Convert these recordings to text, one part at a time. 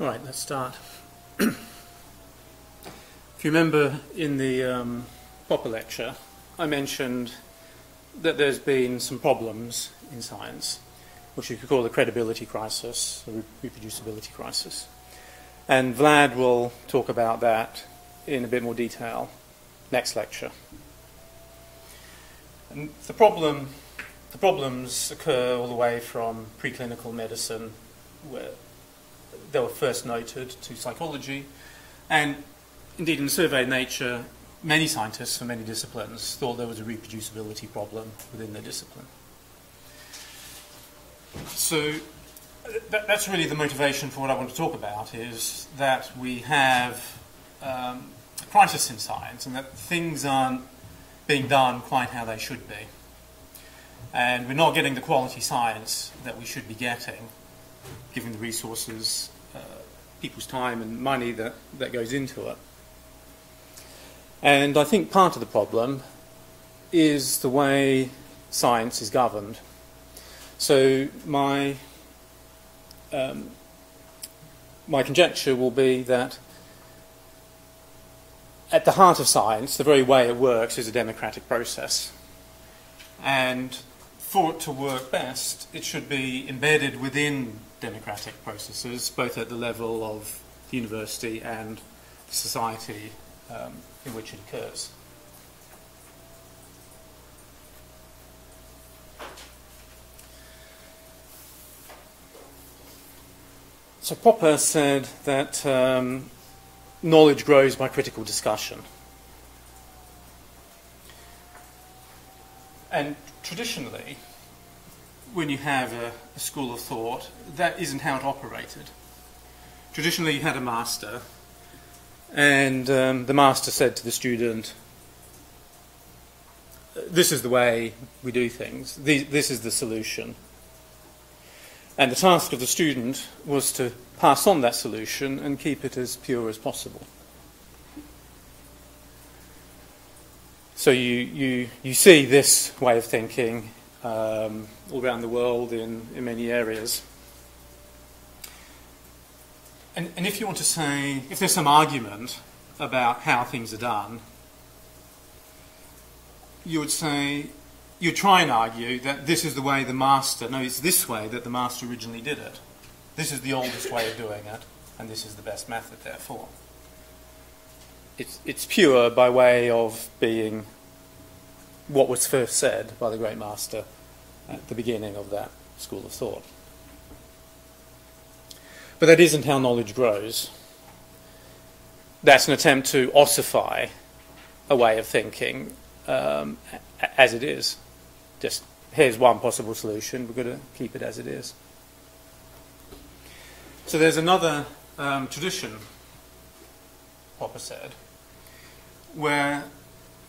All right, let's start. if you remember in the um, Popper lecture, I mentioned that there's been some problems in science, which you could call the credibility crisis, the reproducibility crisis. And Vlad will talk about that in a bit more detail next lecture. And the problem, the problems occur all the way from preclinical medicine, where they were first noted to psychology, and indeed in the survey of nature, many scientists from many disciplines thought there was a reproducibility problem within their discipline. So that, that's really the motivation for what I want to talk about is that we have um, a crisis in science and that things aren't being done quite how they should be. And we're not getting the quality science that we should be getting, given the resources people's time and money that, that goes into it. And I think part of the problem is the way science is governed. So my um, my conjecture will be that at the heart of science, the very way it works is a democratic process. And for it to work best, it should be embedded within democratic processes, both at the level of the university and the society um, in which it occurs. So Popper said that um, knowledge grows by critical discussion. And traditionally, when you have a, a, school of thought, that isn't how it operated. Traditionally, you had a master, and um, the master said to the student, This is the way we do things, this is the solution. And the task of the student was to pass on that solution and keep it as pure as possible. So you, you, you see this way of thinking um, all around the world in, in many areas. And, and if you want to say, if there's some argument about how things are done, you would say, you try and argue that this is the way the master, no, it's this way that the master originally did it. This is the oldest way of doing it, and this is the best method, therefore. It's, it's pure by way of being what was first said by the great master at the beginning of that school of thought. But that isn't how knowledge grows. That's an attempt to ossify a way of thinking um, as it is. Just here's one possible solution, we're going to keep it as it is. So there's another um, tradition, Popper said, where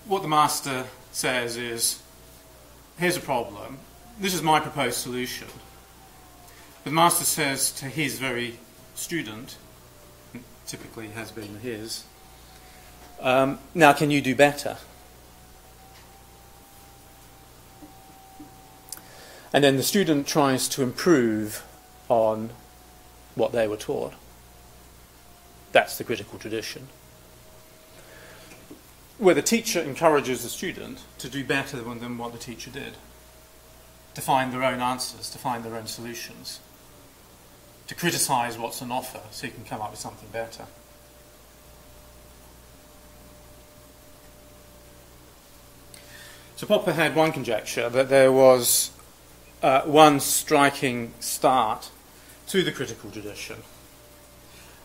what the master says is here's a problem, this is my proposed solution. The master says to his very student, typically has been his, um, now can you do better? And then the student tries to improve on what they were taught. That's the critical tradition. Where the teacher encourages the student to do better than what the teacher did, to find their own answers, to find their own solutions, to criticise what's on offer so you can come up with something better. So Popper had one conjecture that there was uh, one striking start to the critical tradition.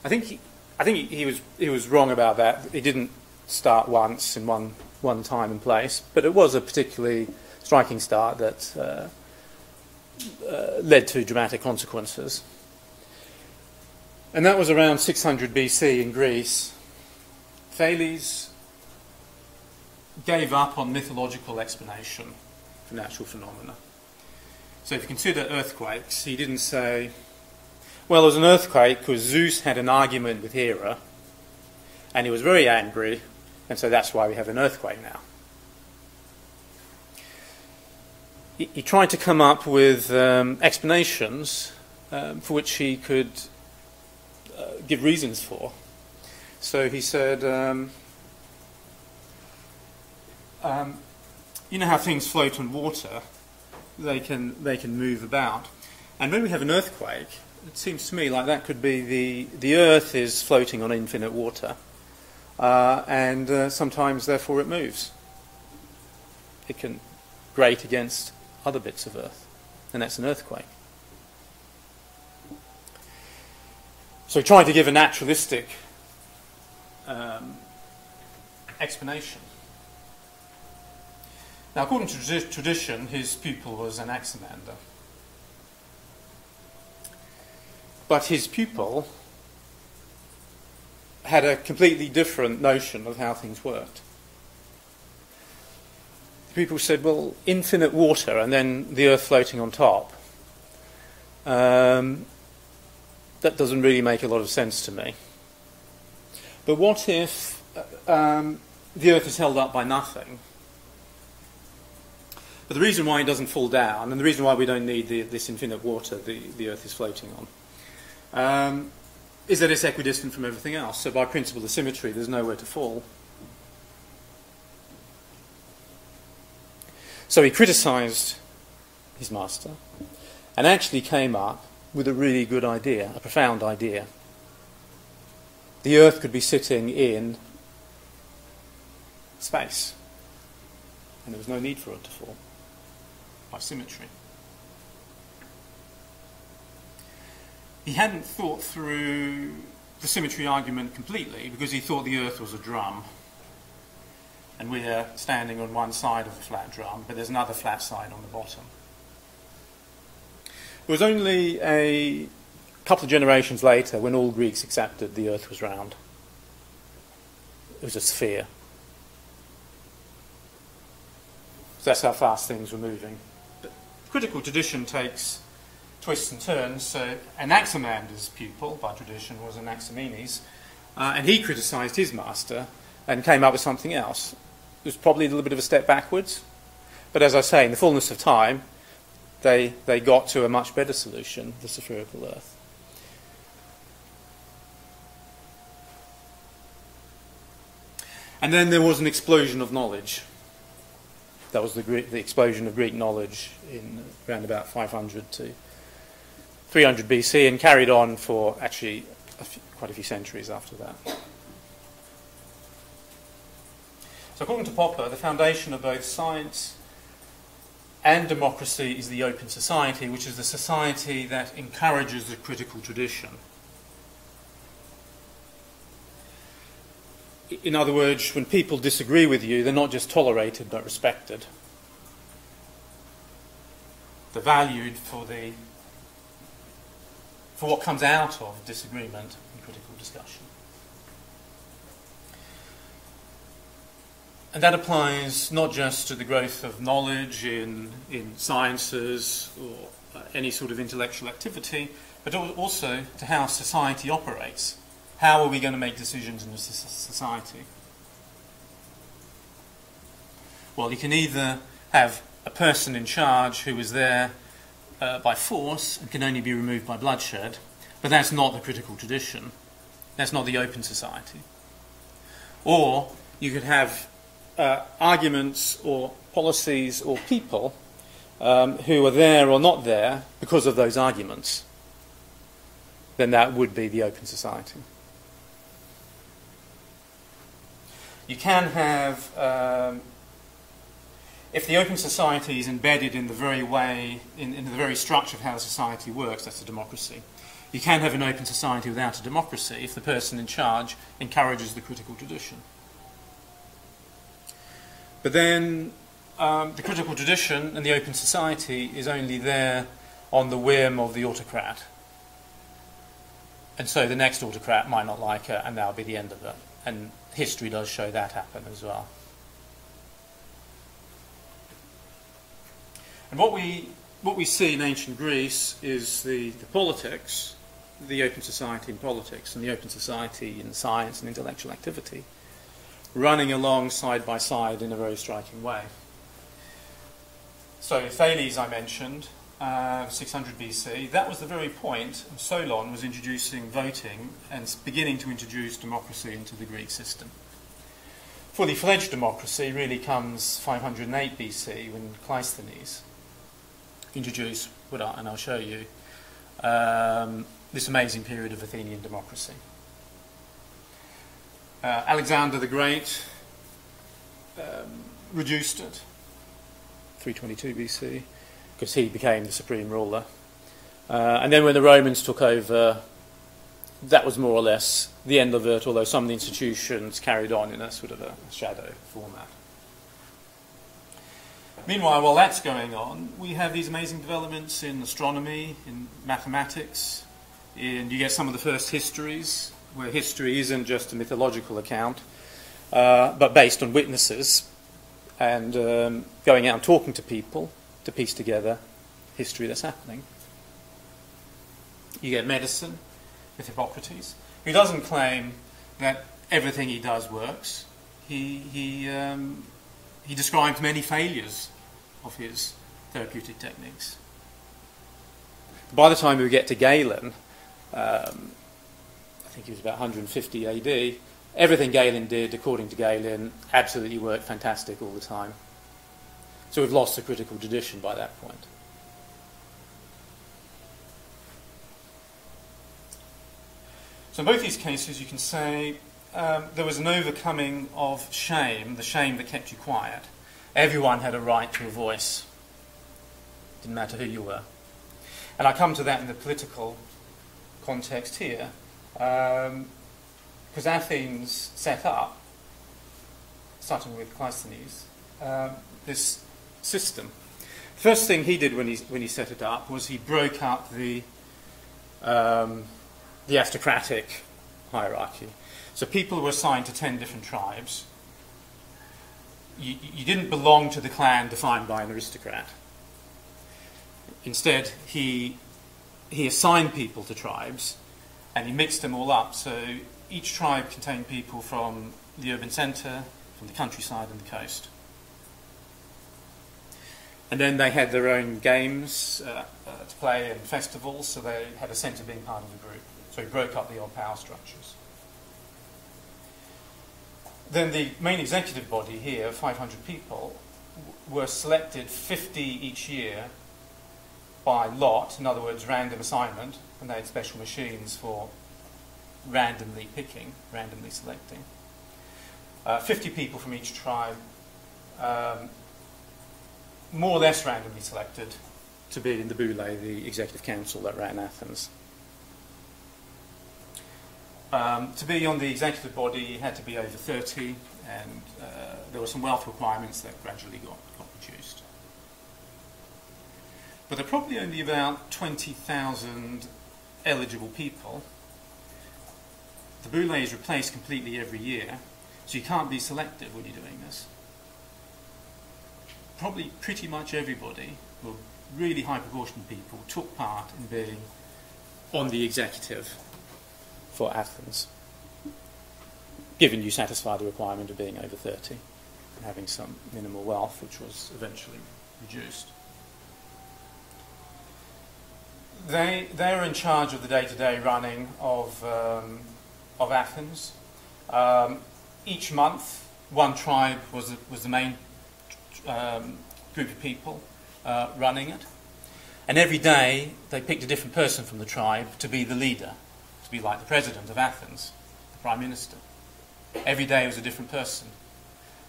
I think he, I think he, he, was he was wrong about that. He didn't start once in one one time and place, but it was a particularly striking start that uh, uh, led to dramatic consequences. And that was around 600 BC in Greece. Thales gave up on mythological explanation for natural phenomena. So if you consider earthquakes, he didn't say, well, there was an earthquake because Zeus had an argument with Hera, and he was very angry, and so that's why we have an earthquake now. He, tried to come up with um, explanations um, for which he could uh, give reasons for. So he said, um, um, you know how things float on water, they can, they can move about. And when we have an earthquake, it seems to me like that could be the, the earth is floating on infinite water, uh, and uh, sometimes, therefore, it moves. It can grate against other bits of earth, and that's an earthquake. So, trying to give a naturalistic um, explanation. Now, according to tradition, his pupil was Anaximander. But his pupil had a completely different notion of how things worked. People said, well, infinite water and then the earth floating on top. Um, that doesn't really make a lot of sense to me. But what if uh, um, the earth is held up by nothing? But the reason why it doesn't fall down, and the reason why we don't need the, this infinite water the, the earth is floating on, um, is that it's equidistant from everything else. So by principle of symmetry, there's nowhere to fall. So he criticized his master and actually came up with a really good idea, a profound idea. The earth could be sitting in space, and there was no need for it to fall by symmetry. He hadn't thought through the symmetry argument completely because he thought the earth was a drum and we're standing on one side of the flat drum, but there's another flat side on the bottom. It was only a couple of generations later when all Greeks accepted the earth was round. It was a sphere. So that's how fast things were moving. But critical tradition takes twists and turns. So Anaximander's pupil, by tradition, was Anaximenes, uh, and he criticised his master and came up with something else. It was probably a little bit of a step backwards, but as I say, in the fullness of time, they, they got to a much better solution, the spherical Earth. And then there was an explosion of knowledge. That was the, the explosion of Greek knowledge in around about 500 to 300 BC and carried on for actually a few, quite a few centuries after that. So, according to Popper, the foundation of both science and democracy is the open society, which is the society that encourages the critical tradition. In other words, when people disagree with you, they're not just tolerated but respected. They're valued for the for what comes out of disagreement and critical discussion. And that applies not just to the growth of knowledge in, in sciences or uh, any sort of intellectual activity, but also to how society operates. How are we going to make decisions in a society? Well, you can either have a person in charge who is there uh, by force and can only be removed by bloodshed, but that's not the critical tradition. That's not the open society. Or you could have uh, arguments or policies or people um, who are there or not there because of those arguments. Then that would be the open society. You can have um, if the open society is embedded in the very way, in, in, the very structure of how society works, that's a democracy. You can have an open society without a democracy if the person in charge encourages the critical tradition. But then um, the critical tradition and the open society is only there on the whim of the autocrat. And so the next autocrat might not like it, and that'll be the end of it. And history does show that happen as well. And what we, what we see in ancient Greece is the, the politics, the open society in politics, and the open society in science and intellectual activity, running along side by side in a very striking way. So Thales, I mentioned, uh, 600 BC, that was the very point Solon was introducing voting and beginning to introduce democracy into the Greek system. Fully fledged democracy really comes 508 BC when Cleisthenes introduced, what I, and I'll show you, um, this amazing period of Athenian democracy. Uh, Alexander the Great um, reduced it, 322 BC because he became the supreme ruler. Uh, and then when the Romans took over, that was more or less the end of it, although some of the institutions carried on in a sort of a shadow format. Meanwhile, while that's going on, we have these amazing developments in astronomy, in mathematics, and you get some of the first histories, where history isn't just a mythological account, uh, but based on witnesses and um, going out and talking to people to piece together history that's happening. You get medicine with Hippocrates, who doesn't claim that everything he does works. He, he, um, he describes many failures of his therapeutic techniques. By the time we get to Galen, um, I think he was about 150 AD, everything Galen did, according to Galen, absolutely worked fantastic all the time. So we've lost the critical tradition by that point. So in both these cases, you can say um, there was an overcoming of shame, the shame that kept you quiet. Everyone had a right to a voice. Didn't matter who you were. And I come to that in the political context here, because um, Athens set up, starting with Cleisthenes, um, this system. First thing he did when he, when he set it up was he broke up the, um, the aristocratic hierarchy. So people were assigned to 10 different tribes. You, you didn't belong to the clan defined by an aristocrat. Instead, he, he assigned people to tribes and he mixed them all up. So each tribe contained people from the urban centre, from the countryside, and the coast. And then they had their own games uh, uh, to play and festivals, so they had a sense of being part of the group. So he broke up the old power structures. Then the main executive body here, 500 people, were selected 50 each year by lot, in other words, random assignment, and they had special machines for randomly picking, randomly selecting. Uh, 50 people from each tribe um, more or less randomly selected to be in the Boule, the executive council that ran Athens. Um, to be on the executive body, you had to be over 30, and uh, there were some wealth requirements that gradually got, got reduced. But there are probably only about 20,000 eligible people. The Boule is replaced completely every year, so you can't be selective when you're doing this probably pretty much everybody, or really high proportion of people, took part in being on the executive for Athens, given you satisfy the requirement of being over 30 and having some minimal wealth, which was eventually reduced. They, they were in charge of the day-to-day running of, um, of Athens. Um, each month, one tribe was, was the main um, group of people uh, running it. And every day they picked a different person from the tribe to be the leader, to be like the president of Athens, the prime minister. Every day was a different person.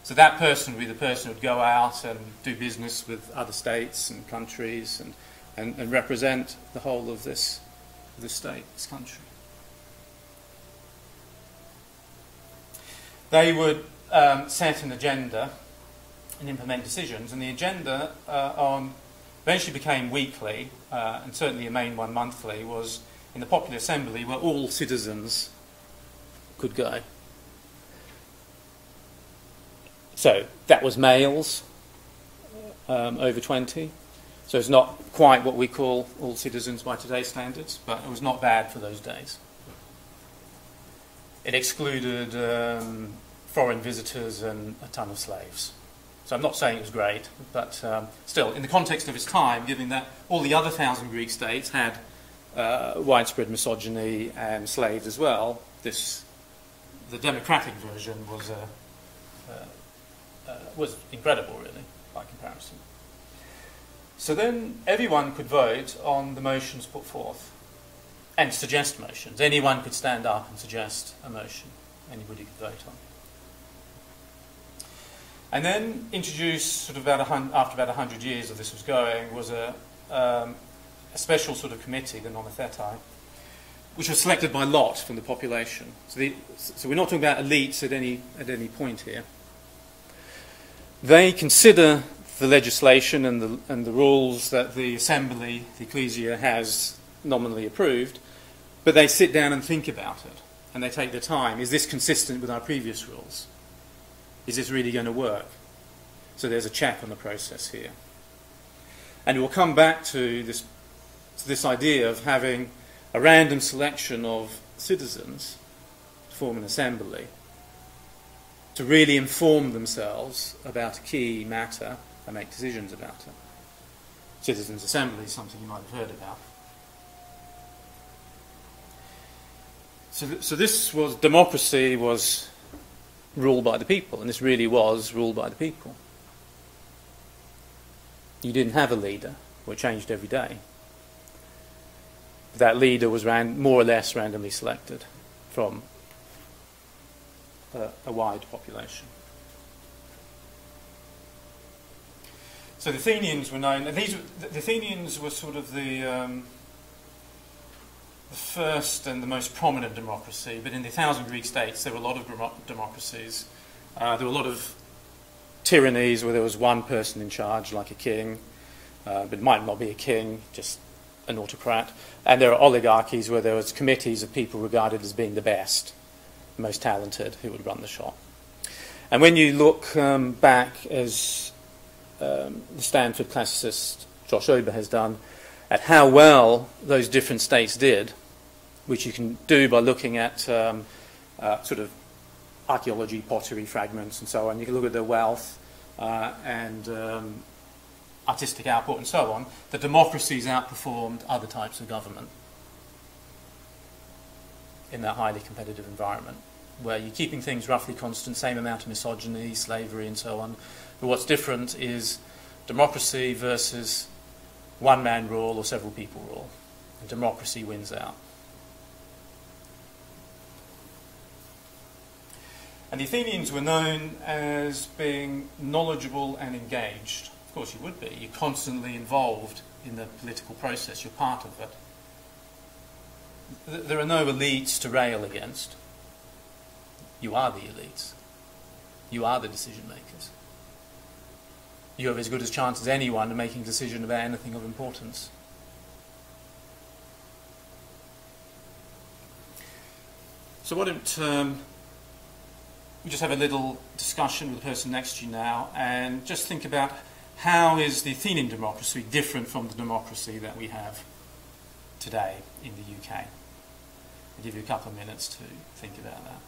So that person would be the person who would go out and do business with other states and countries and, and, and represent the whole of this, this state, this country. They would um, set an agenda and implement decisions. And the agenda uh, on eventually became weekly, uh, and certainly a main one monthly, was in the Popular Assembly where all citizens could go. So that was males um, over 20. So it's not quite what we call all citizens by today's standards, but it was not bad for those days. It excluded um, foreign visitors and a ton of slaves. So I'm not saying it was great, but um, still, in the context of its time, given that all the other thousand Greek states had uh, widespread misogyny and slaves as well, this the democratic version was uh, uh, was incredible, really, by comparison. So then everyone could vote on the motions put forth and suggest motions. Anyone could stand up and suggest a motion. Anybody could vote on. And then introduced, sort of about after about 100 years of this was going, was a, um, a special sort of committee, the nomothetai, which was selected by lot from the population. So, the, so we're not talking about elites at any, at any point here. They consider the legislation and the, and the rules that the assembly, the ecclesia, has nominally approved, but they sit down and think about it. And they take the time. Is this consistent with our previous rules? Is this really going to work? So there's a check on the process here. And we'll come back to this, to this idea of having a random selection of citizens to form an assembly to really inform themselves about a key matter and make decisions about it. Citizens' assembly is something you might have heard about. So, th- so this was democracy was ruled by the people, and this really was ruled by the people. You didn't have a leader, it changed every day. That leader was ran- more or less randomly selected from a, a wide population. So the Athenians were known, and these the Athenians were sort of the um, the first and the most prominent democracy, but in the thousand Greek states, there were a lot of democracies. Uh, there were a lot of tyrannies where there was one person in charge, like a king, uh, but it might not be a king, just an autocrat. And there are oligarchies where there was committees of people regarded as being the best, the most talented, who would run the shop. And when you look um, back, as um, the Stanford classicist Josh Ober has done, at how well those different states did, which you can do by looking at um, uh, sort of archaeology, pottery fragments, and so on. You can look at their wealth uh, and um, artistic output and so on. The democracies outperformed other types of government in that highly competitive environment, where you're keeping things roughly constant, same amount of misogyny, slavery, and so on. But what's different is democracy versus one man rule or several people rule. And democracy wins out. And the Athenians were known as being knowledgeable and engaged. Of course, you would be. You're constantly involved in the political process, you're part of it. There are no elites to rail against. You are the elites. You are the decision makers. You have as good a chance as anyone of making a decision about anything of importance. So, what it, um, we just have a little discussion with the person next to you now and just think about how is the Athenian democracy different from the democracy that we have today in the UK? I'll give you a couple of minutes to think about that.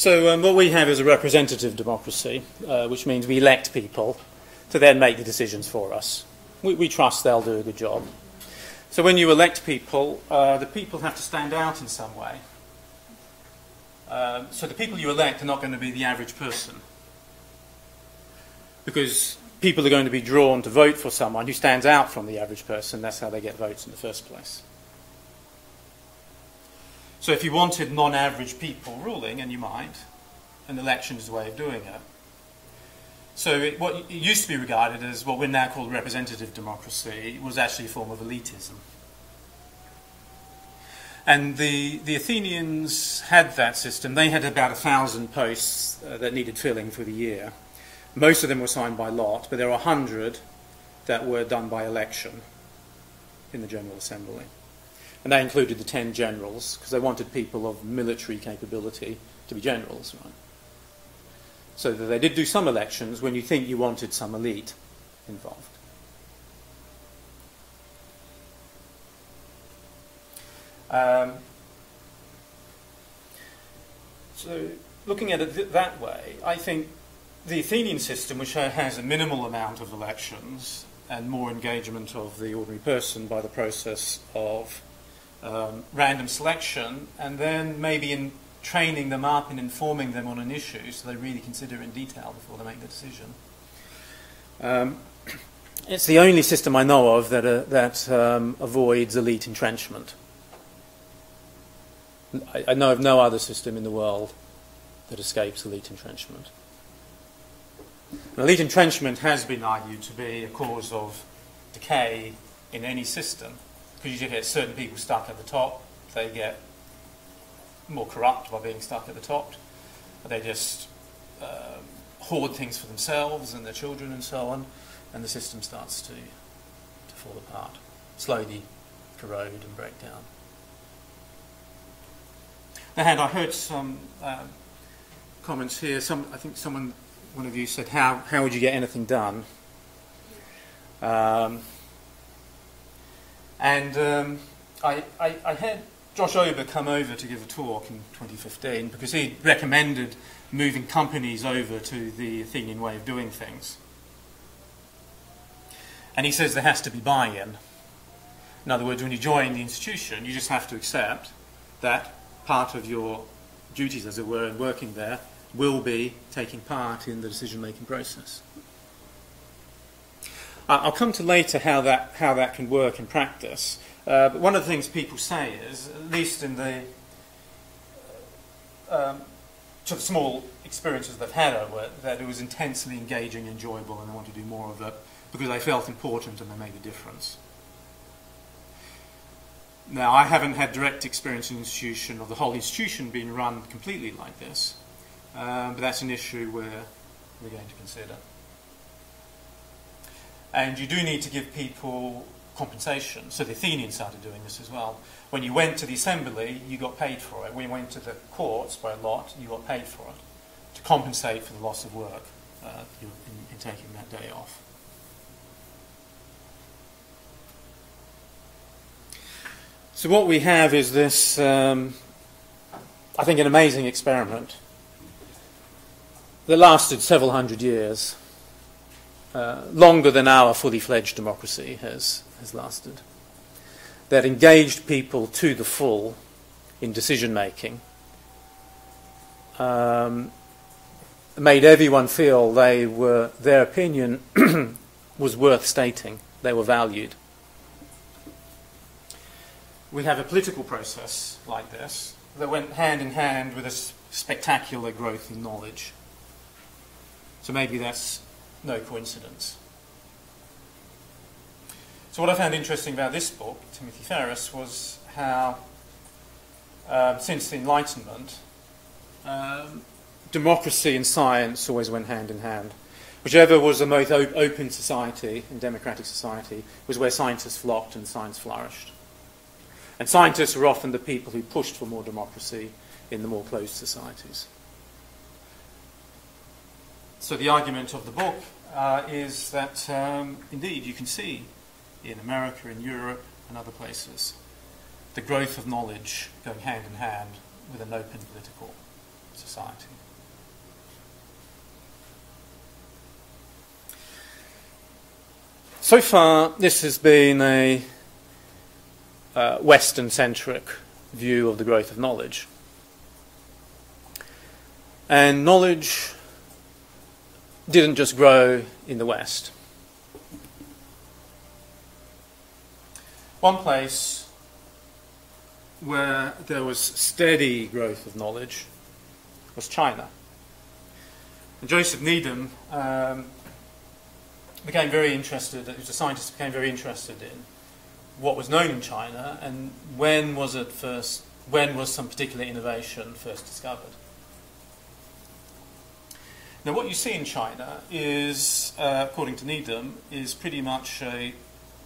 So um, what we have is a representative democracy, uh, which means we elect people to then make the decisions for us. We, we trust they'll do a good job. So when you elect people, uh, the people have to stand out in some way. Um, so the people you elect are not going to be the average person. Because people are going to be drawn to vote for someone who stands out from the average person. That's how they get votes in the first place. So if you wanted non-average people ruling, and you might, an election is a way of doing it. So it, what used to be regarded as what we're now called representative democracy was actually a form of elitism. And the, the Athenians had that system. They had about a thousand posts uh, that needed filling for the year. Most of them were signed by lot, but there were a hundred that were done by election in the General Assembly. And that included the ten generals, because they wanted people of military capability to be generals, right? So that they did do some elections when you think you wanted some elite involved. Um, so, looking at it th- that way, I think the Athenian system, which has a minimal amount of elections and more engagement of the ordinary person by the process of um, random selection, and then maybe in training them up and informing them on an issue so they really consider in detail before they make the decision. Um, it's the only system I know of that, uh, that um, avoids elite entrenchment. I, I know of no other system in the world that escapes elite entrenchment. And elite entrenchment has been argued to be a cause of decay in any system because you get certain people stuck at the top, they get more corrupt by being stuck at the top. They just um, hoard things for themselves and their children and so on, and the system starts to, to fall apart, slowly corrode and break down. And I heard some um, comments here. Some, I think someone, one of you said, "How how would you get anything done?" Um, and um, I, I, I, had Josh Ober come over to give a talk in 2015 because he recommended moving companies over to the Athenian way of doing things. And he says there has to be buy in. In other words, when you join the institution, you just have to accept that part of your duties, as it were, in working there will be taking part in the decision making process. I'll come to later how that, how that can work in practice. Uh, but one of the things people say is, at least in the um, to the small experiences they've had over it, that it was intensely engaging, enjoyable, and they want to do more of it because they felt important and they made a difference. Now, I haven't had direct experience in the institution, or the whole institution being run completely like this, um, but that's an issue where we're going to consider. And you do need to give people compensation. So the Athenians started doing this as well. When you went to the assembly, you got paid for it. When you went to the courts by a lot, you got paid for it to compensate for the loss of work uh, in, in taking that day off. So what we have is this, um, I think, an amazing experiment that lasted several hundred years. Uh, longer than our fully fledged democracy has, has lasted, that engaged people to the full in decision making, um, made everyone feel they were, their opinion was worth stating, they were valued. We have a political process like this that went hand in hand with a spectacular growth in knowledge. So maybe that's no coincidence. So, what I found interesting about this book, Timothy Ferris, was how, um, since the Enlightenment, um, democracy and science always went hand in hand. Whichever was the most op- open society and democratic society was where scientists flocked and science flourished. And scientists were often the people who pushed for more democracy in the more closed societies. So the argument of the book uh, is that um, indeed you can see in America, in Europe, and other places the growth of knowledge going hand in hand with an open political society. So far, this has been a uh, Western centric view of the growth of knowledge. And knowledge didn't just grow in the West. One place where there was steady growth of knowledge was China. And Joseph Needham um, became very interested, he was a scientist, became very interested in what was known in China and when was it first, when was some particular innovation first discovered. Now, what you see in China is, uh, according to Needham, is pretty much a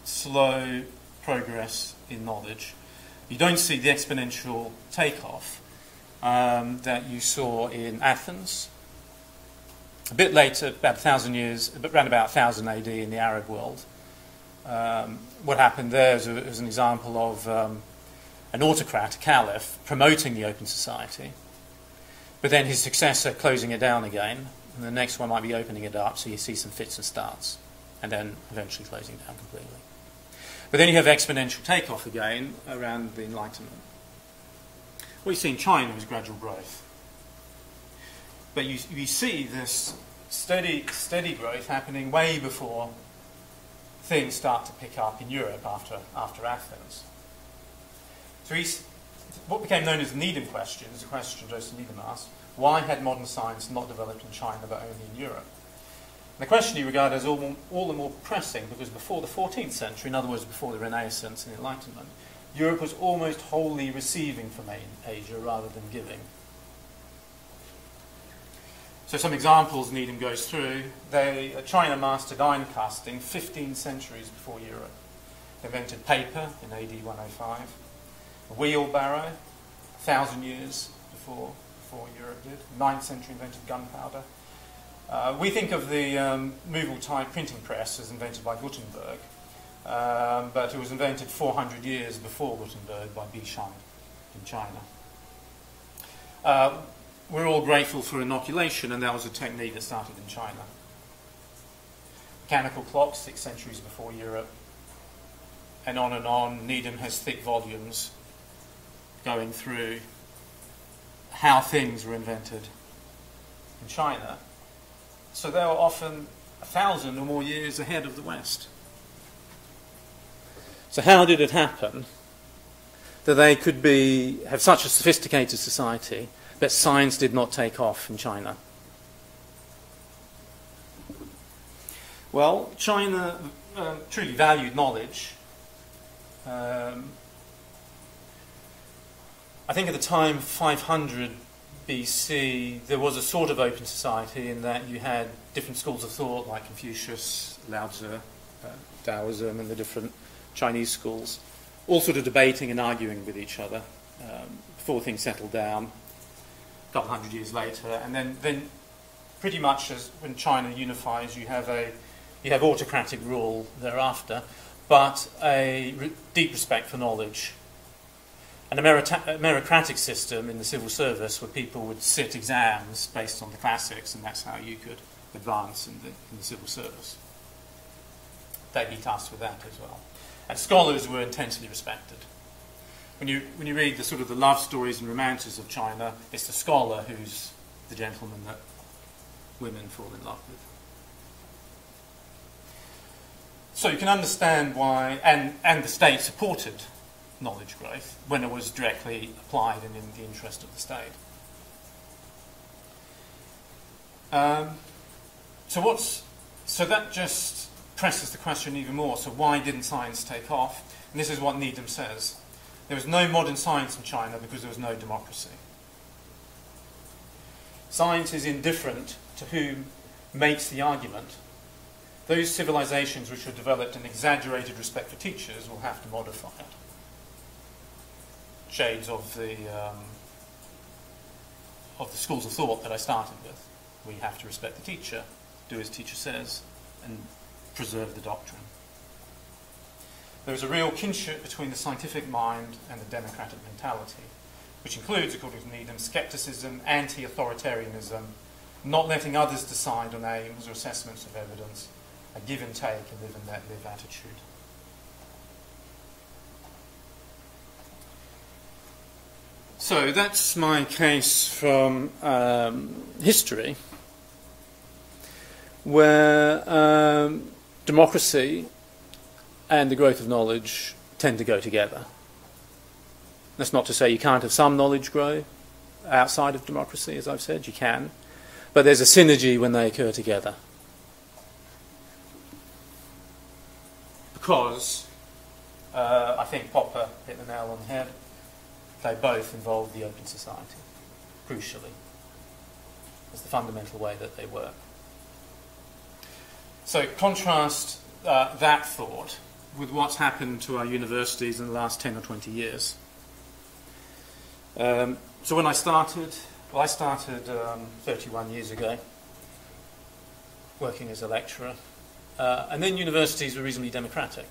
slow progress in knowledge. You don't see the exponential takeoff um, that you saw in Athens. A bit later, about 1,000 years, around about 1000 AD in the Arab world. Um, what happened there is, a, is an example of um, an autocrat, a caliph, promoting the open society, but then his successor closing it down again, and the next one might be opening it up, so you see some fits and starts, and then eventually closing down completely. But then you have exponential takeoff again around the Enlightenment. What you see in China is gradual growth. But you, you see this steady, steady growth happening way before things start to pick up in Europe after, after Athens. So what became known as the Needham question is a question Joseph Needham asked why had modern science not developed in China but only in Europe? And the question he regarded as all, all the more pressing because before the 14th century, in other words, before the Renaissance and Enlightenment, Europe was almost wholly receiving from Asia rather than giving. So some examples Needham goes through. They, China mastered iron casting 15 centuries before Europe. They invented paper in AD 105. A wheelbarrow, 1,000 years before before Europe did. Ninth century invented gunpowder. Uh, we think of the um, movable type printing press as invented by Gutenberg, um, but it was invented 400 years before Gutenberg by Bi Sheng in China. Uh, we're all grateful for inoculation, and that was a technique that started in China. Mechanical clocks, six centuries before Europe, and on and on. Needham has thick volumes going through how things were invented in China. So they were often a thousand or more years ahead of the West. So how did it happen that they could be have such a sophisticated society, but science did not take off in China? Well, China um, truly valued knowledge. Um, I think at the time, 500 BC, there was a sort of open society in that you had different schools of thought, like Confucius, Lao Tzu, uh, Taoism, and the different Chinese schools, all sort of debating and arguing with each other um, before things settled down a couple hundred years later. And then, then pretty much as when China unifies, you have a you have autocratic rule thereafter, but a re- deep respect for knowledge and a meritocratic system in the civil service where people would sit exams based on the classics, and that's how you could advance in the, in the civil service. They'd be tasked with that as well. And scholars were intensely respected. When you, when you read the sort of the love stories and romances of China, it's the scholar who's the gentleman that women fall in love with. So you can understand why, and, and the state supported knowledge growth when it was directly applied and in the interest of the state. Um, so what's so that just presses the question even more. So why didn't science take off? And this is what Needham says: there was no modern science in China because there was no democracy. Science is indifferent to whom makes the argument. Those civilizations which have developed an exaggerated respect for teachers will have to modify it shades of the um, of the schools of thought that I started with. We have to respect the teacher, do as teacher says, and preserve the doctrine. There is a real kinship between the scientific mind and the democratic mentality. which includes, according to Needham, skepticism, anti authoritarianism, not letting others decide on aims or assessments of evidence, a give and take, and live and let live attitude. So that's my case from um, history, where um, democracy and the growth of knowledge tend to go together. That's not to say you can't have some knowledge grow outside of democracy, as I've said, you can. But there's a synergy when they occur together. Because uh, I think Popper hit the nail on the head. They both involve the open society, crucially. It's the fundamental way that they work. So contrast uh, that thought with what's happened to our universities in the last 10 or 20 years. Um, so when I started, well, I started um, 31 years ago working as a lecturer, uh, and then universities were reasonably democratic.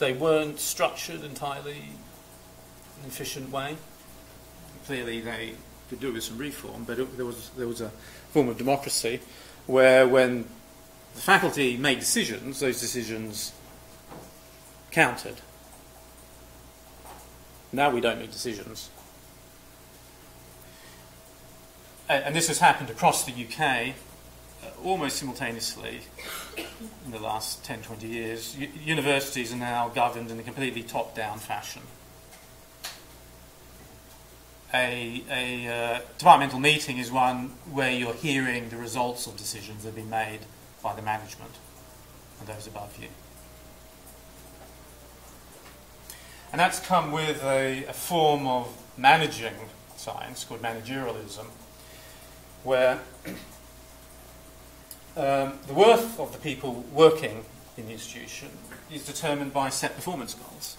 They weren't structured entirely an efficient way. Clearly, they could do with some reform, but it, there was there was a form of democracy where, when the faculty made decisions, those decisions counted. Now we don't make decisions. And, and this has happened across the UK uh, almost simultaneously in the last 10, 20 years. U- universities are now governed in a completely top down fashion. A, a uh, departmental meeting is one where you're hearing the results of decisions that have been made by the management and those above you. And that's come with a, a form of managing science called managerialism, where um, the worth of the people working in the institution is determined by set performance goals.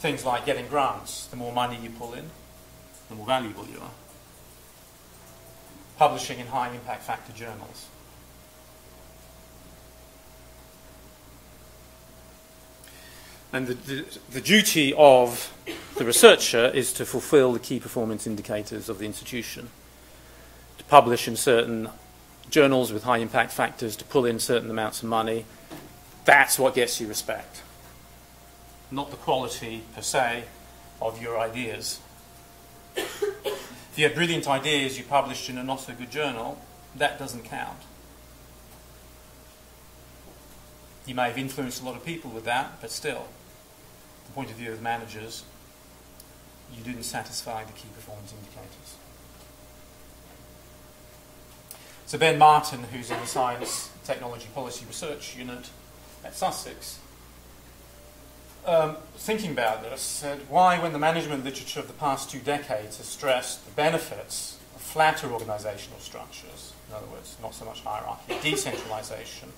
Things like getting grants, the more money you pull in, the more valuable you are. Publishing in high impact factor journals. And the, the, the, duty of the researcher is to fulfill the key performance indicators of the institution, to publish in certain journals with high impact factors, to pull in certain amounts of money. That's what gets you respect, not the quality per se of your ideas. if you have brilliant ideas you published in a not so good journal, that doesn't count. You may have influenced a lot of people with that, but still the point of view of managers, you didn't satisfy the key performance indicators. So Ben Martin, who's in the Science Technology Policy Research Unit at Sussex, um, thinking about this, said why, when the management literature of the past two decades has stressed the benefits of flatter organisational structures, in other words, not so much hierarchy, decentralisation,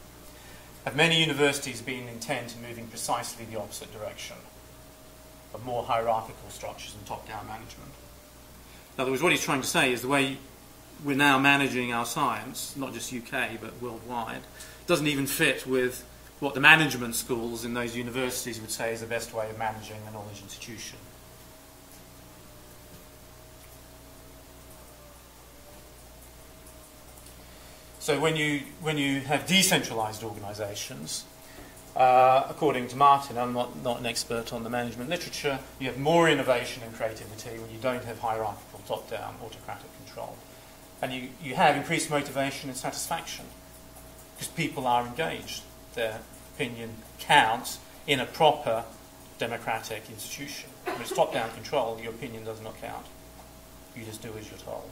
have many universities been intent in moving precisely the opposite direction? of more hierarchical structures and top-down management. In other words, what he's trying to say is the way we're now managing our science, not just UK but worldwide, doesn't even fit with what the management schools in those universities would say is the best way of managing a knowledge institution. So when you when you have decentralized organizations, uh, according to Martin, I'm not, not an expert on the management literature, you have more innovation and creativity when you don't have hierarchical top down autocratic control. And you, you have increased motivation and satisfaction because people are engaged. Their opinion counts in a proper democratic institution. When it's top down control, your opinion does not count. You just do as you're told.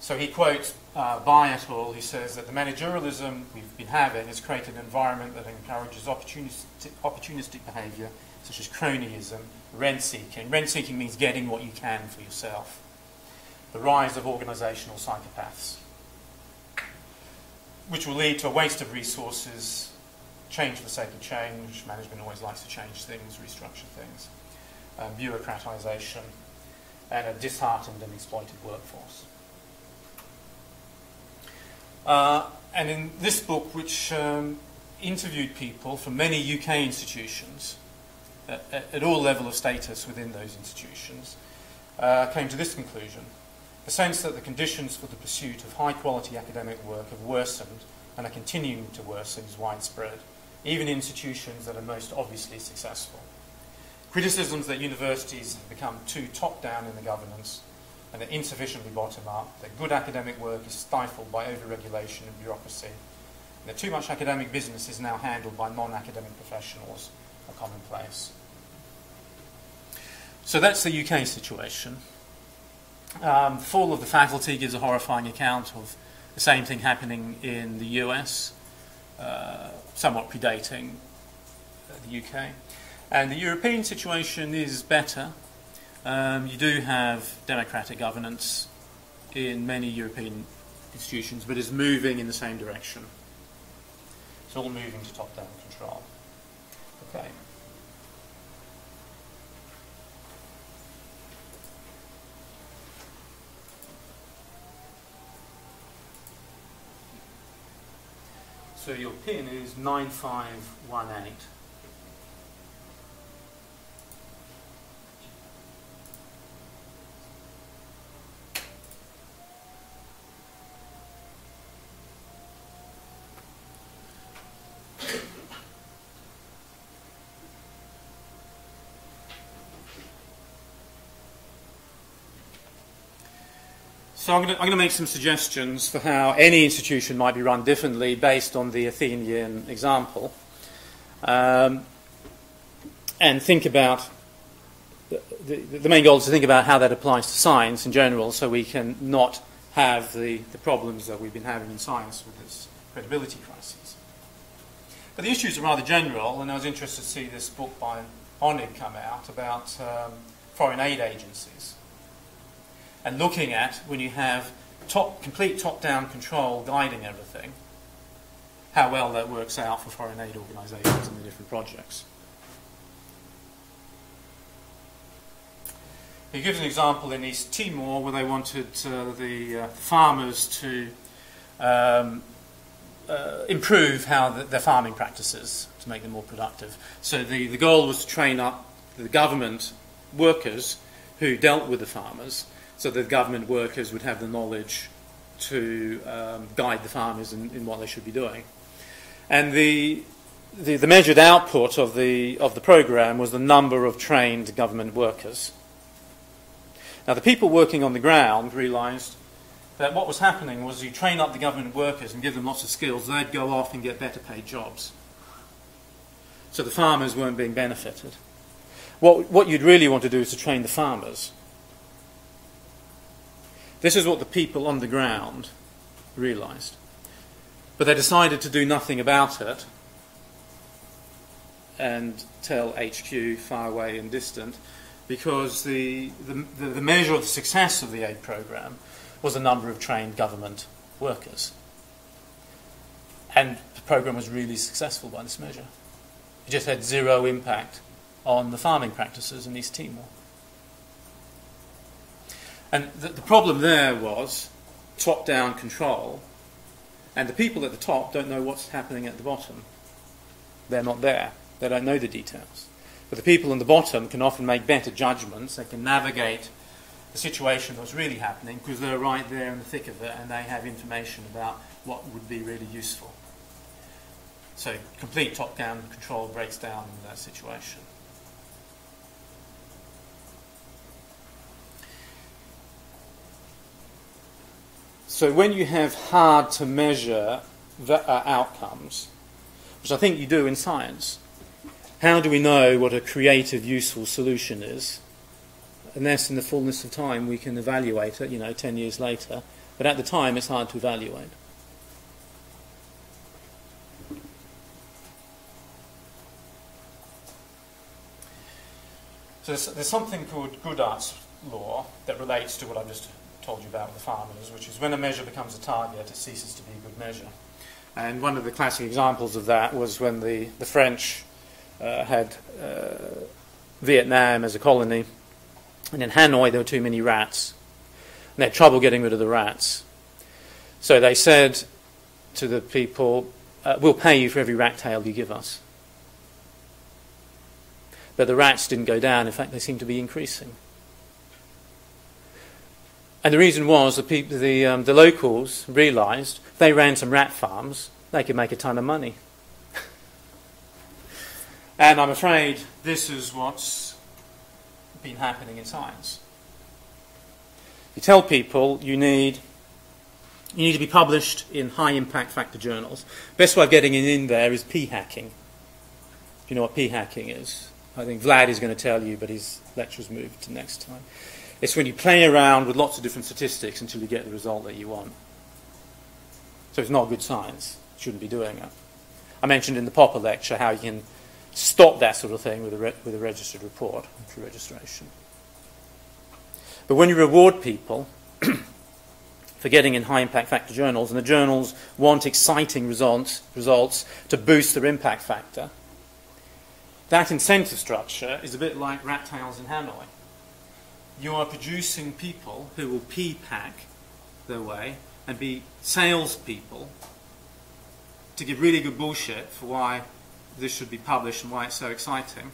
So he quotes uh, al., He says that the managerialism we've been having has created an environment that encourages opportunistic, opportunistic behaviour, such as cronyism, rent seeking. Rent seeking means getting what you can for yourself. The rise of organisational psychopaths, which will lead to a waste of resources, change for the sake of change. Management always likes to change things, restructure things, um, bureaucratisation, and a disheartened and exploited workforce. Uh, and in this book, which um, interviewed people from many UK institutions, at, at all level of status within those institutions, uh, came to this conclusion. The sense that the conditions for the pursuit of high quality academic work have worsened and are continuing to worsen is widespread, even in institutions that are most obviously successful. Criticisms that universities have become too top down in the governance and are insufficiently bottom up, that good academic work is stifled by over-regulation and bureaucracy, and that too much academic business is now handled by non-academic professionals are commonplace. So that's the UK situation. Um, Fall of the Faculty gives a horrifying account of the same thing happening in the US, uh, somewhat predating the UK. And the European situation is better. Um, you do have democratic governance in many European institutions, but it's moving in the same direction. It's all moving to top down control. Okay. So your pin is 9518. So I'm going to make some suggestions for how any institution might be run differently based on the Athenian example. Um, and think about the, the, the, main goal is to think about how that applies to science in general so we can not have the, the problems that we've been having in science with this credibility crisis. But the issues are rather general, and I was interested to see this book by Honig come out about um, foreign aid agencies and looking at when you have top, complete top-down control guiding everything, how well that works out for foreign aid organisations and the different projects. He gives an example in East Timor where they wanted uh, the uh, farmers to um, uh, improve how the, their farming practices to make them more productive. So the, the goal was to train up the government workers who dealt with the farmers so that government workers would have the knowledge to um, guide the farmers in, in, what they should be doing. And the, the, the, measured output of the, of the program was the number of trained government workers. Now, the people working on the ground realized that what was happening was you train up the government workers and give them lots of skills, they'd go off and get better paid jobs. So the farmers weren't being benefited. What, what you'd really want to do is to train the farmers this is what the people on the ground realized. But they decided to do nothing about it and tell HQ far away and distant because the, the, the measure of the success of the aid program was the number of trained government workers. And the program was really successful by this measure. It just had zero impact on the farming practices in East Timor. And the, the problem there was top down control, and the people at the top don't know what's happening at the bottom. They're not there, they don't know the details. But the people in the bottom can often make better judgments, they can navigate the situation that's really happening because they're right there in the thick of it and they have information about what would be really useful. So complete top down control breaks down in that situation. So when you have hard to measure uh, outcomes, which I think you do in science, how do we know what a creative, useful solution is? Unless in the fullness of time we can evaluate it, you know, 10 years later. But at the time it's hard to evaluate. So there's, there's something called Goodhart's law that relates to what I've just told you about with the farmers, which is when a measure becomes a target, it ceases to be a good measure. And one of the classic examples of that was when the, the French uh, had uh, Vietnam as a colony, and in Hanoi there were too many rats. And they had trouble getting rid of the rats. So they said to the people, uh, We'll pay you for every rat tail you give us. but the rats didn't go down. In fact, they seemed to be increasing. And the reason was the, the, um, the locals realised they ran some rat farms, they could make a ton of money. and I'm afraid this is what's been happening in science. You tell people you need you need to be published in high impact factor journals. Best way of getting it in there is p hacking. Do you know what p hacking is? I think Vlad is going to tell you, but his lecture's moved to next time. It's when you play around with lots of different statistics until you get the result that you want. So it's not good science. You shouldn't be doing it. I mentioned in the Popper lecture how you can stop that sort of thing with a, with a registered report through registration. But when you reward people for getting in high impact factor journals, and the journals want exciting results, results to boost their impact factor, that incentive structure is a bit like rat tails in Hanoi. You are producing people who will p-hack their way and be salespeople to give really good bullshit for why this should be published and why it's so exciting.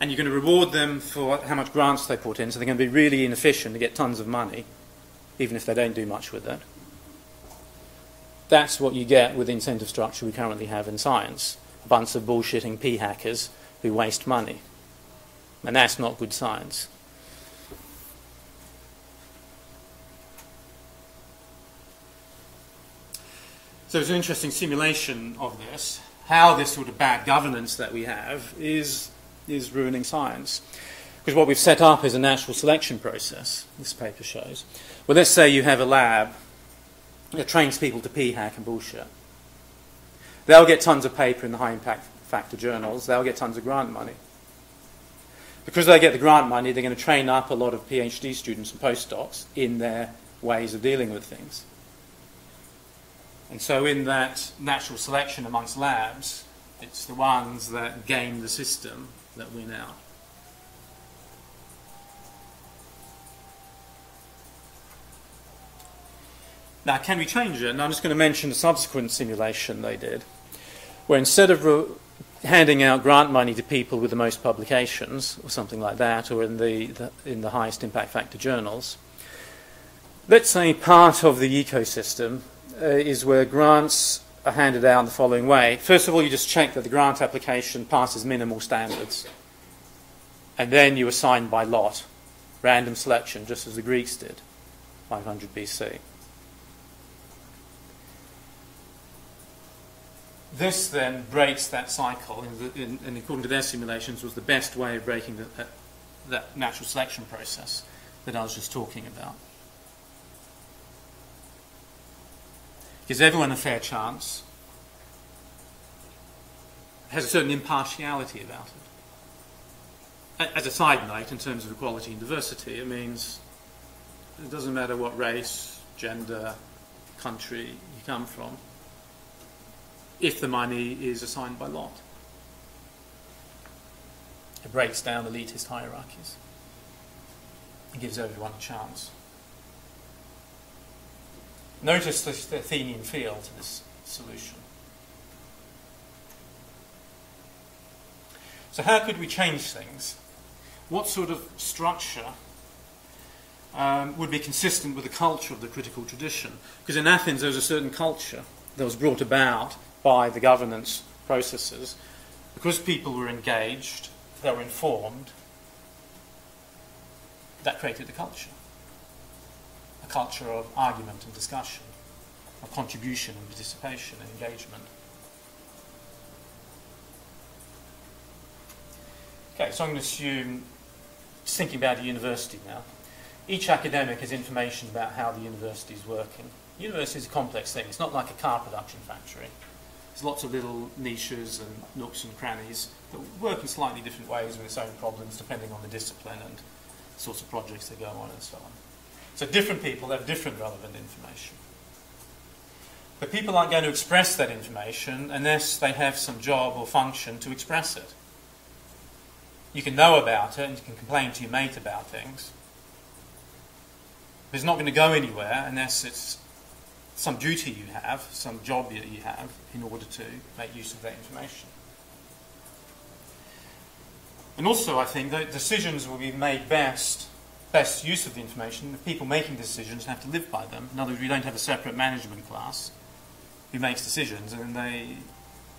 And you're going to reward them for how much grants they put in, so they're going to be really inefficient to get tons of money, even if they don't do much with it. That's what you get with the incentive structure we currently have in science a bunch of bullshitting p hackers who waste money. And that's not good science. So it's an interesting simulation of this, how this sort of bad governance that we have is, is ruining science. Because what we've set up is a natural selection process, this paper shows. Well, let's say you have a lab that trains people to p hack and bullshit. They'll get tons of paper in the high impact factor journals, they'll get tons of grant money. Because they get the grant money, they're going to train up a lot of PhD students and postdocs in their ways of dealing with things. And so, in that natural selection amongst labs, it's the ones that game the system that win out. Now, can we change it? And I'm just going to mention the subsequent simulation they did where instead of handing out grant money to people with the most publications or something like that, or in the, the, in the highest impact factor journals, let's say part of the ecosystem uh, is where grants are handed out in the following way. First of all, you just check that the grant application passes minimal standards, and then you assign by lot, random selection, just as the Greeks did, 500 BC. This then breaks that cycle, and according to their simulations, was the best way of breaking the, that, that natural selection process that I was just talking about. Gives everyone a fair chance, has a certain impartiality about it. As a side note, in terms of equality and diversity, it means it doesn't matter what race, gender, country you come from if the money is assigned by lot. It breaks down elitist hierarchies. It gives everyone a chance. Notice the Athenian feel to this solution. So, how could we change things? What sort of structure um, would be consistent with the culture of the critical tradition? Because in Athens, there was a certain culture that was brought about by the governance processes, because people were engaged, they were informed, that created a culture. A culture of argument and discussion, of contribution and participation and engagement. Okay, so I'm going to assume, just thinking about a university now. Each academic has information about how the university is working. The University is a complex thing. It's not like a car production factory. There's lots of little niches and nooks and crannies that work in slightly different ways with its own problems depending on the discipline and sorts of projects they go on and so on. So different people have different relevant information. But people aren't going to express that information unless they have some job or function to express it. You can know about it and you can complain to your mate about things. But it's not going to go anywhere unless it's some duty you have, some job that you have, in order to make use of that information. And also, I think that decisions will be made best, best use of the information. The people making decisions have to live by them. In other words, we don't have a separate management class who makes decisions, and they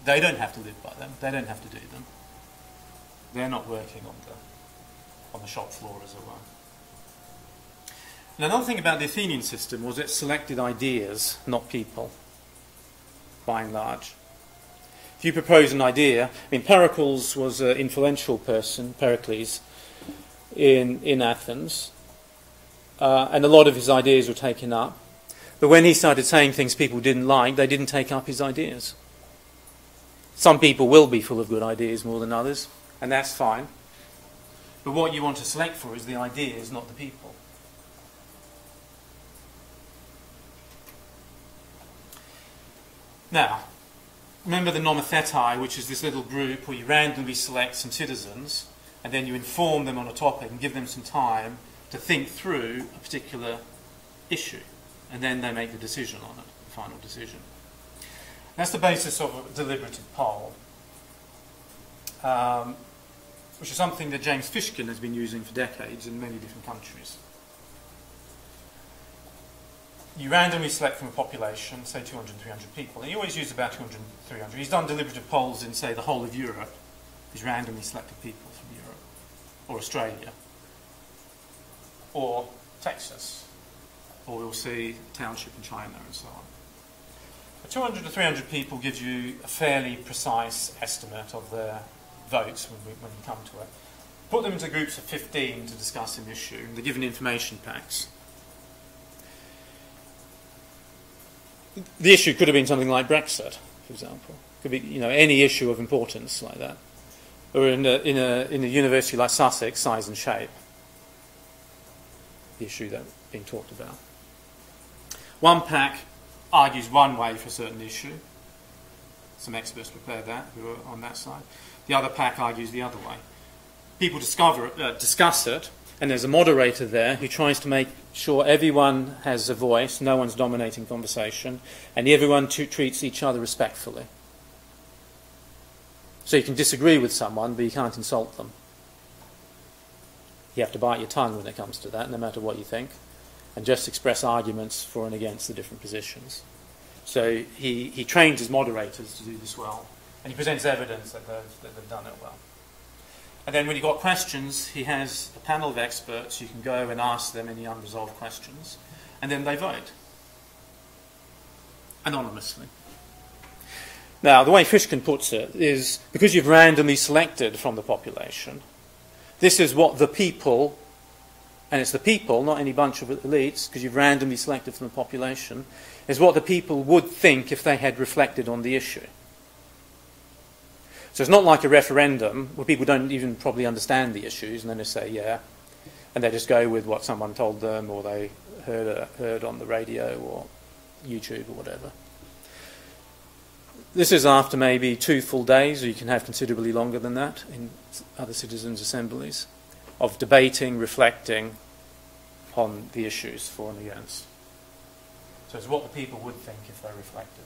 they don't have to live by them. They don't have to do them. They're not working on the on the shop floor, as it were. Another thing about the Athenian system was it selected ideas, not people, by and large. If you propose an idea, I mean, Pericles was an influential person, Pericles, in, in Athens, uh, and a lot of his ideas were taken up. But when he started saying things people didn't like, they didn't take up his ideas. Some people will be full of good ideas more than others, and that's fine. But what you want to select for is the ideas, not the people. Now, remember the nomothetai, which is this little group where you randomly select some citizens and then you inform them on a topic and give them some time to think through a particular issue. And then they make the decision on it, the final decision. That's the basis of a deliberative poll, um, which is something that James Fishkin has been using for decades in many different countries you randomly select from a population, say 200, 300 people, and you always use about 200, 300. He's done deliberative polls in, say, the whole of Europe. He's randomly selected people from Europe, or Australia, or Texas, or we'll see a township in China and so on. 200 to 300 people gives you a fairly precise estimate of their votes when, we, when you come to it. Put them into groups of 15 to discuss an issue, and they're given information packs. The issue could have been something like Brexit, for example. Could be you know any issue of importance like that, or in a, in a in a university like Sussex, size and shape. The issue that's being talked about. One pack argues one way for a certain issue. Some experts prepared that who are on that side. The other pack argues the other way. People discover uh, discuss it and there's a moderator there who tries to make sure everyone has a voice, no one's dominating conversation, and everyone treats each other respectfully. So you can disagree with someone, but you can't insult them. You have to bite your tongue when it comes to that, no matter what you think, and just express arguments for and against the different positions. So he, he trains his moderators to do this well, and he presents evidence that they've, that they've done it well. And then when you've got questions, he has a panel of experts. You can go and ask them any unresolved questions. And then they vote anonymously. Now, the way Fishkin puts it is because you've randomly selected from the population, this is what the people, and it's the people, not any bunch of elites, because you've randomly selected from the population, is what the people would think if they had reflected on the issue. So it's not like a referendum where people don't even probably understand the issues and then they say, yeah, and they just go with what someone told them or they heard, uh, heard on the radio or YouTube or whatever. This is after maybe two full days, or you can have considerably longer than that in other citizens' assemblies, of debating, reflecting on the issues for and against. So it's what the people would think if they reflected.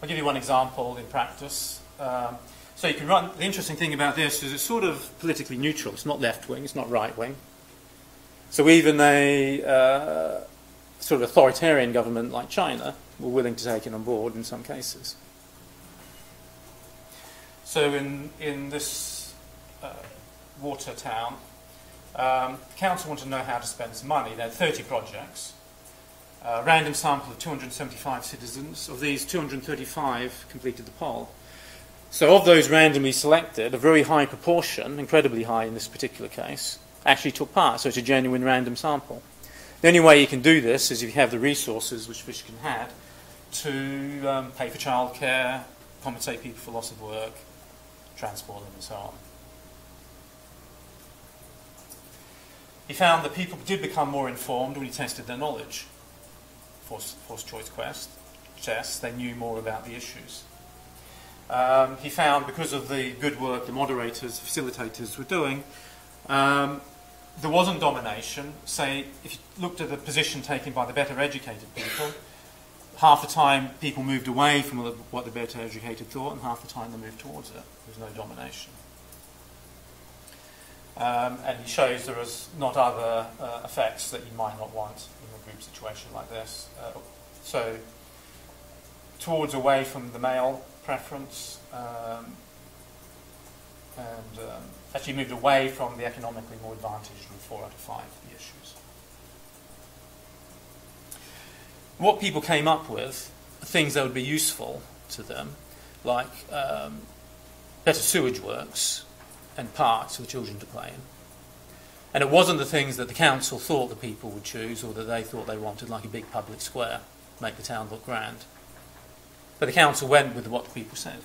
I'll give you one example in practice. Um, so you can run. The interesting thing about this is it's sort of politically neutral. It's not left wing. It's not right wing. So even a uh, sort of authoritarian government like China were willing to take it on board in some cases. So in in this uh, water town, um, the council wanted to know how to spend some money. They had 30 projects. A random sample of 275 citizens. Of these, 235 completed the poll. So, of those randomly selected, a very high proportion, incredibly high in this particular case, actually took part. So, it's a genuine random sample. The only way you can do this is if you have the resources which Fishkin had to um, pay for childcare, compensate people for loss of work, transport them, and so on. He found that people did become more informed when he tested their knowledge. Forced, force choice quest, tests, they knew more about the issues. Um, he found, because of the good work the moderators, facilitators were doing, um, there wasn't domination. Say, if you looked at the position taken by the better educated people, half the time people moved away from what the better educated thought, and half the time they moved towards it. There was no domination. Um, and he shows there is not other uh, effects that you might not want in a group situation like this. Uh, so, towards away from the male preference, um, and um, actually moved away from the economically more advantaged in four out of five the issues. What people came up with things that would be useful to them, like um, better sewage works and parks for the children to play in. And it wasn't the things that the council thought the people would choose or that they thought they wanted, like a big public square, make the town look grand. But the council went with what the people said.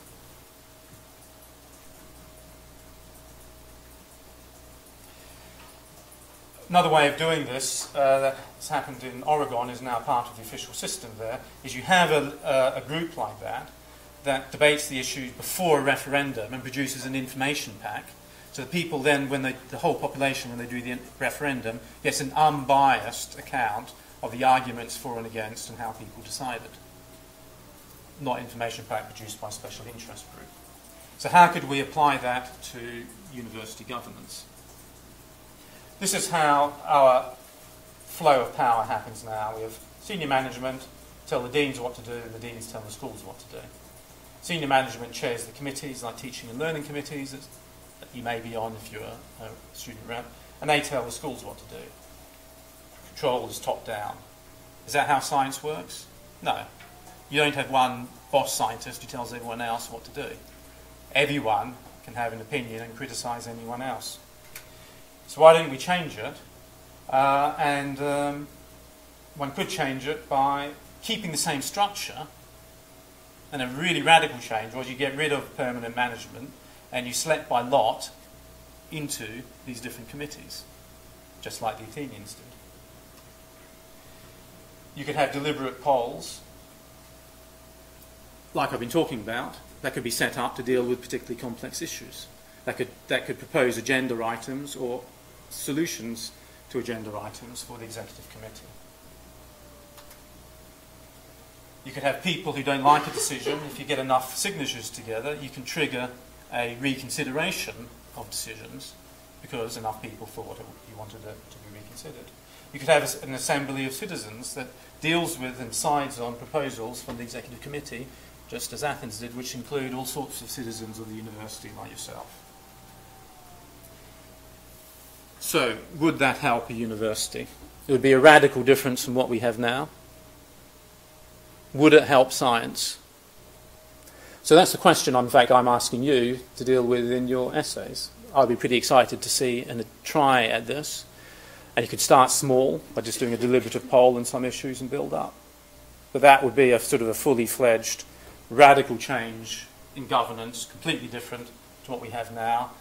Another way of doing this uh, that's happened in Oregon is now part of the official system there, is you have a, a, a group like that that debates the issues before a referendum and produces an information pack. So the people then, when they, the whole population, when they do the referendum, gets an unbiased account of the arguments for and against and how people decided. Not information pack produced by a special interest group. So how could we apply that to university governance? This is how our flow of power happens now. We have senior management tell the deans what to do, and the deans tell the schools what to do. Senior management chairs the committees, like teaching and learning committees, that you may be on if you're a student rep, and they tell the schools what to do. Control is top down. Is that how science works? No. You don't have one boss scientist who tells everyone else what to do. Everyone can have an opinion and criticise anyone else. So why don't we change it? Uh, and um, one could change it by keeping the same structure. And a really radical change was you get rid of permanent management and you select by lot into these different committees, just like the Athenians did. You could have deliberate polls, like I've been talking about, that could be set up to deal with particularly complex issues. That could, that could propose agenda items or solutions to agenda items for the executive committee. You could have people who don't like a decision. If you get enough signatures together, you can trigger a reconsideration of decisions because enough people thought you wanted it to be reconsidered. You could have an assembly of citizens that deals with and decides on proposals from the executive committee, just as Athens did, which include all sorts of citizens of the university like yourself. So, would that help a university? It would be a radical difference from what we have now. Would it help science? So that's the question, in fact, I'm asking you to deal with in your essays. I'd be pretty excited to see and try at this. And you could start small by just doing a deliberative poll on some issues and build up. But that would be a sort of a fully fledged, radical change in governance, completely different to what we have now.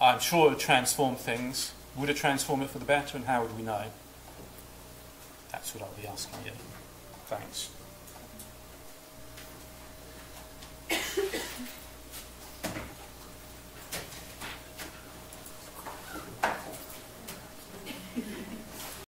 I'm sure it would transform things. Would it transform it for the better, and how would we know? That's what I'll be asking you. Thanks.